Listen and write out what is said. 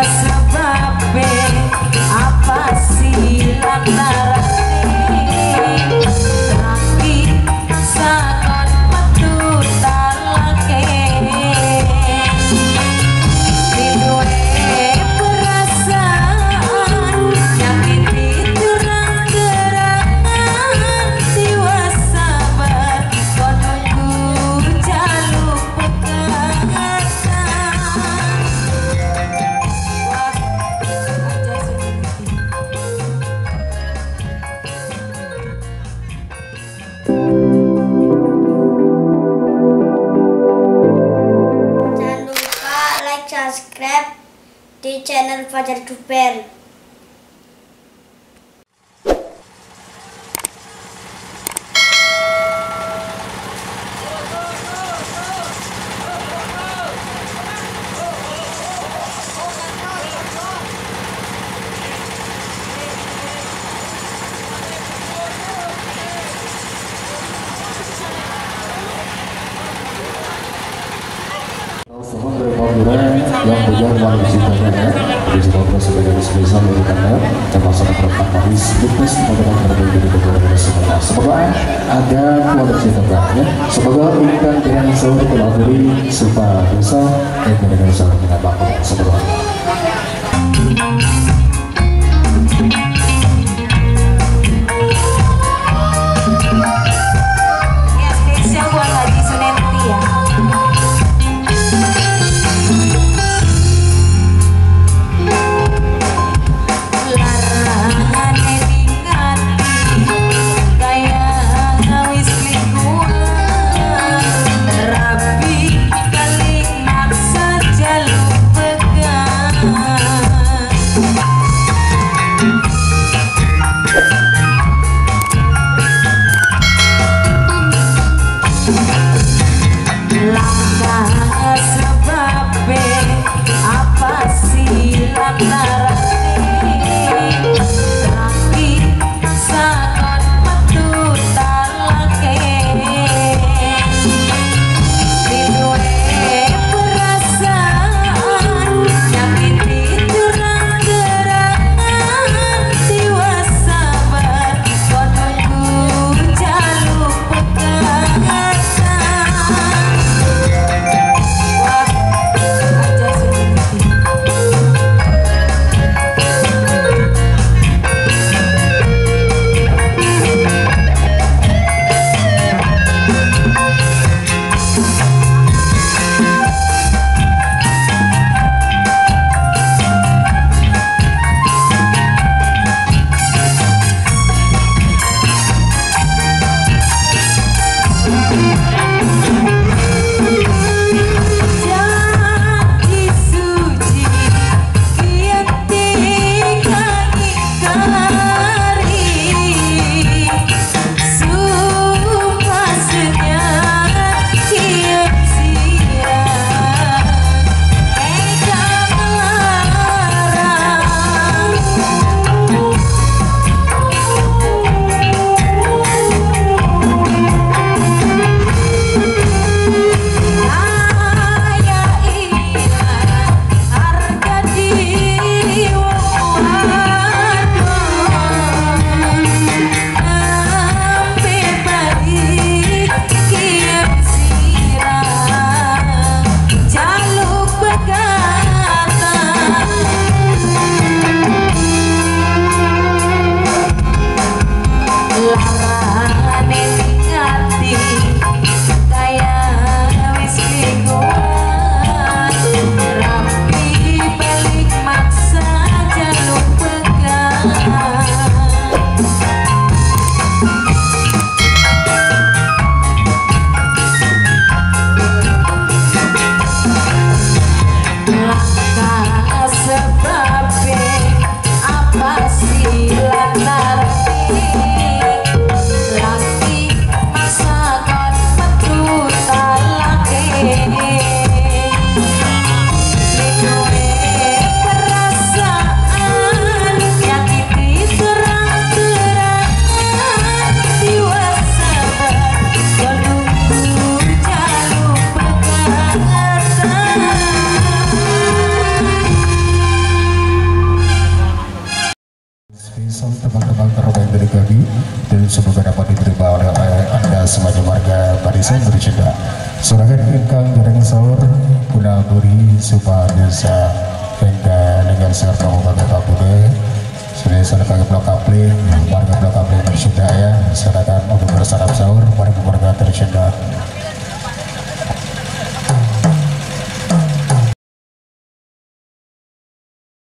I. subscribe di channel Fajar Duper. Semua dari Madura yang punya uang di situ ya, di situ terus sebagai spesial dari kita termasuk perempat habis fitness teman-teman berbagi di negara semua. Semoga ada kualitas terbaiknya. Semoga ikan dengan seluruh pelaburi serta desa dan dengan kita bakal semoga. Rasta semoga dapat diterima oleh anda semuanya warga Barisan Bercenda Surahan ingkang dereng sahur Guna buri Supa Desa Hingga dengan serta Kabupaten Kabude sudah sana kaki blok kapling warga blok kapling bercenda ya. Silakan untuk bersarap sahur mari warga tercenda